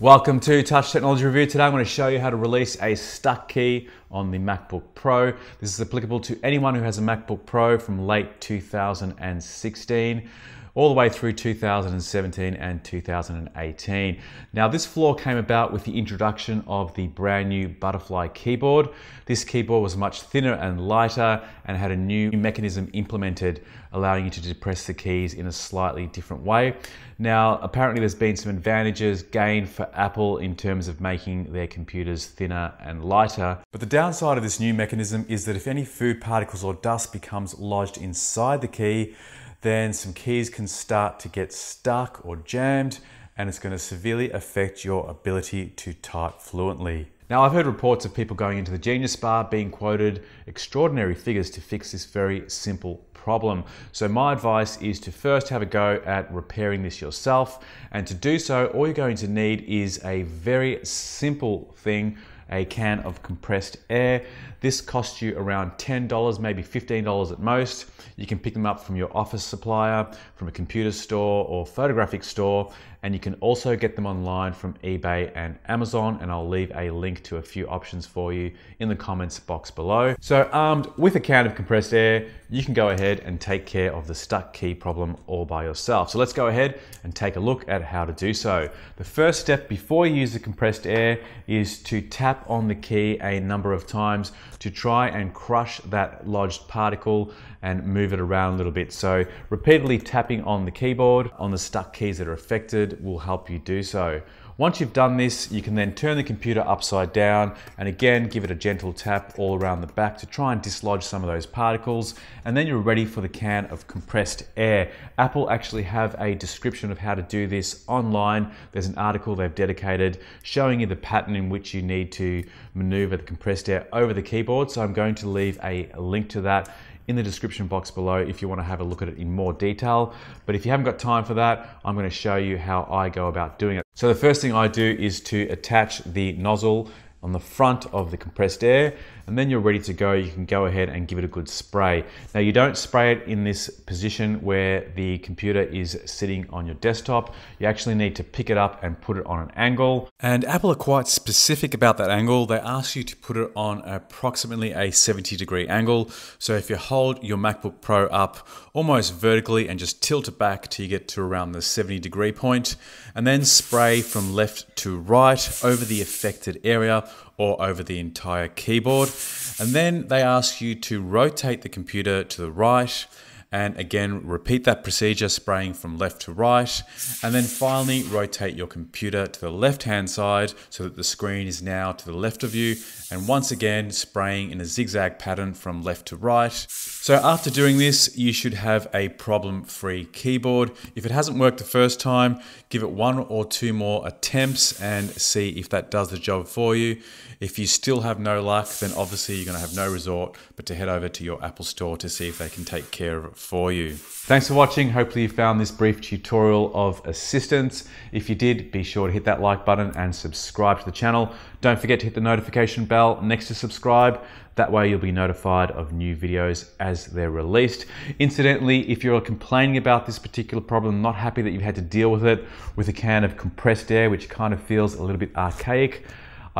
Welcome to Touch Technology Review. Today I'm going to show you how to release a stuck key on the MacBook Pro. This is applicable to anyone who has a MacBook Pro from late 2016 all the way through 2017 and 2018. Now this flaw came about with the introduction of the brand new Butterfly keyboard. This keyboard was much thinner and lighter and had a new mechanism implemented allowing you to depress the keys in a slightly different way. Now apparently there's been some advantages gained for Apple in terms of making their computers thinner and lighter. But the downside of this new mechanism is that if any food particles or dust becomes lodged inside the key, then some keys can start to get stuck or jammed and it's going to severely affect your ability to type fluently. Now, I've heard reports of people going into the Genius Bar being quoted extraordinary figures to fix this very simple problem. So my advice is to first have a go at repairing this yourself. And to do so, all you're going to need is a very simple thing a can of compressed air. This costs you around $10, maybe $15 at most. You can pick them up from your office supplier, from a computer store or photographic store, and you can also get them online from eBay and Amazon, and I'll leave a link to a few options for you in the comments box below. So armed with a can of compressed air, you can go ahead and take care of the stuck key problem all by yourself. So let's go ahead and take a look at how to do so. The first step before you use the compressed air is to tap on the key a number of times to try and crush that lodged particle and move it around a little bit. So repeatedly tapping on the keyboard on the stuck keys that are affected will help you do so. Once you've done this, you can then turn the computer upside down and again give it a gentle tap all around the back to try and dislodge some of those particles. And then you're ready for the can of compressed air. Apple actually have a description of how to do this online. There's an article they've dedicated showing you the pattern in which you need to maneuver the compressed air over the keyboard. So I'm going to leave a link to that in the description box below if you want to have a look at it in more detail. But if you haven't got time for that, I'm going to show you how I go about doing it. So the first thing I do is to attach the nozzle on the front of the compressed air and then you're ready to go. You can go ahead and give it a good spray. Now you don't spray it in this position where the computer is sitting on your desktop. You actually need to pick it up and put it on an angle. And Apple are quite specific about that angle. They ask you to put it on approximately a 70 degree angle. So if you hold your MacBook Pro up almost vertically and just tilt it back till you get to around the 70 degree point and then spray from left to right over the affected area or over the entire keyboard. And then they ask you to rotate the computer to the right and again, repeat that procedure, spraying from left to right. And then finally, rotate your computer to the left-hand side so that the screen is now to the left of you. And once again, spraying in a zigzag pattern from left to right. So after doing this, you should have a problem-free keyboard. If it hasn't worked the first time, give it one or two more attempts and see if that does the job for you. If you still have no luck, then obviously you're gonna have no resort but to head over to your Apple store to see if they can take care of it for you. Thanks for watching. Hopefully you found this brief tutorial of assistance. If you did, be sure to hit that like button and subscribe to the channel. Don't forget to hit the notification bell next to subscribe. That way you'll be notified of new videos as they're released. Incidentally, if you're complaining about this particular problem, not happy that you've had to deal with it with a can of compressed air, which kind of feels a little bit archaic,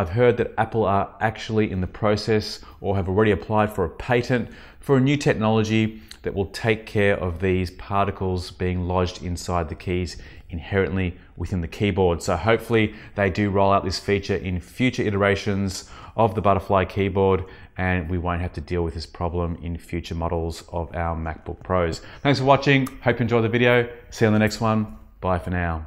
I've heard that Apple are actually in the process or have already applied for a patent for a new technology that will take care of these particles being lodged inside the keys inherently within the keyboard. So hopefully they do roll out this feature in future iterations of the Butterfly keyboard and we won't have to deal with this problem in future models of our MacBook Pros. Thanks for watching. Hope you enjoyed the video. See you on the next one. Bye for now.